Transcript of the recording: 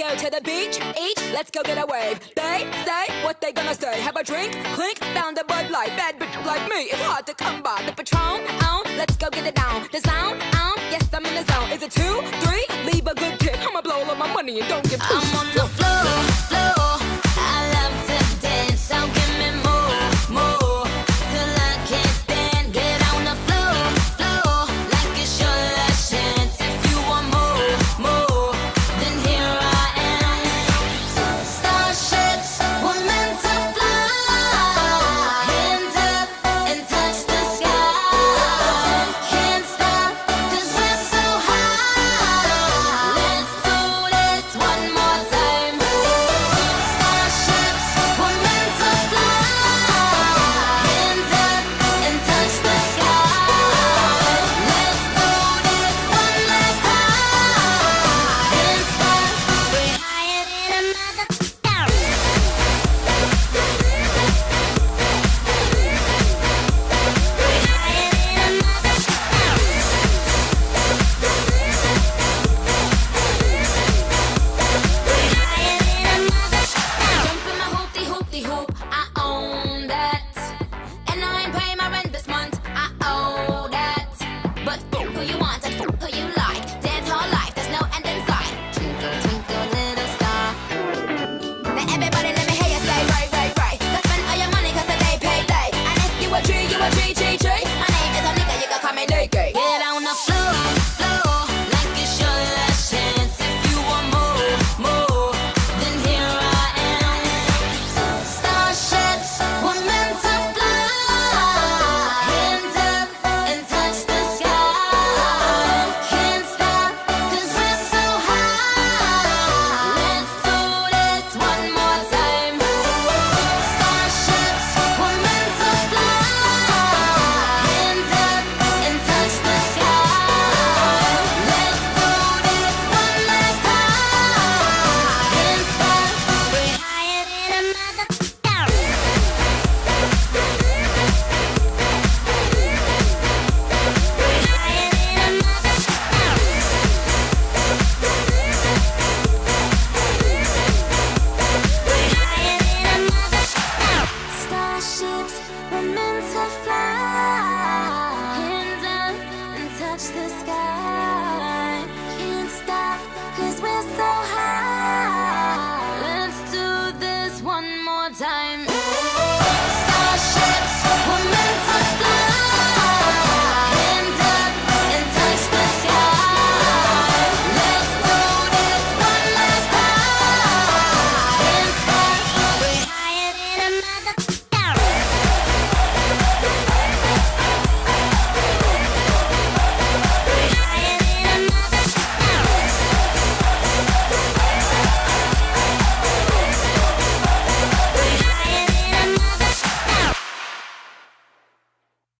go to the beach, each, let's go get a wave. They say what they gonna say. Have a drink, clink, found a Bud Light. Bad bitch like me, it's hard to come by. The Patron, on, let's go get it down. The sound, on, yes, I'm in the zone. Is it two, three? Leave a good tip. I'ma blow all my money and don't